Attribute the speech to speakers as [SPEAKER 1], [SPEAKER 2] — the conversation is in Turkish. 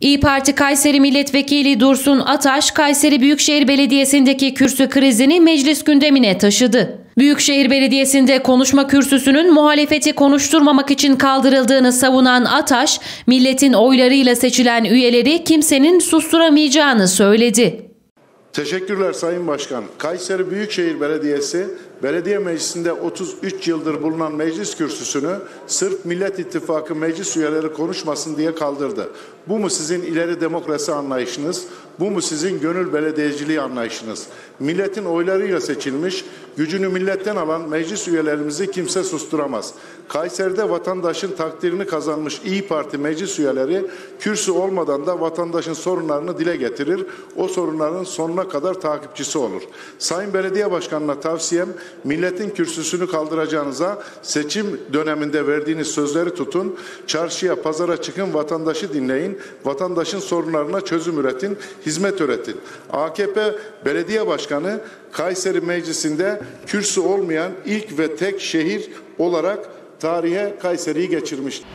[SPEAKER 1] İyi Parti Kayseri Milletvekili Dursun Ataş, Kayseri Büyükşehir Belediyesi'ndeki kürsü krizini meclis gündemine taşıdı. Büyükşehir Belediyesi'nde konuşma kürsüsünün muhalefeti konuşturmamak için kaldırıldığını savunan Ataş, milletin oylarıyla seçilen üyeleri kimsenin susturamayacağını söyledi.
[SPEAKER 2] Teşekkürler Sayın Başkan. Kayseri Büyükşehir Belediyesi belediye meclisinde 33 yıldır bulunan meclis kürsüsünü sırf Millet İttifakı meclis üyeleri konuşmasın diye kaldırdı. Bu mu sizin ileri demokrasi anlayışınız? Bu mu sizin gönül belediyeciliği anlayışınız? Milletin oylarıyla seçilmiş, gücünü milletten alan meclis üyelerimizi kimse susturamaz. Kayseri'de vatandaşın takdirini kazanmış İyi Parti meclis üyeleri kürsü olmadan da vatandaşın sorunlarını dile getirir. O sorunların sonuna kadar takipçisi olur. Sayın Belediye Başkanı'na tavsiyem milletin kürsüsünü kaldıracağınıza seçim döneminde verdiğiniz sözleri tutun. Çarşıya, pazara çıkın, vatandaşı dinleyin. Vatandaşın sorunlarına çözüm üretin, hizmet üretin. AKP Belediye Başkanı Kayseri Meclisi'nde kürsü olmayan ilk ve tek şehir olarak tarihe Kayseri'yi geçirmiştir.